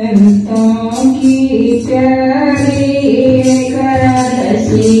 ी करसि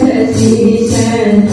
प्रभीषण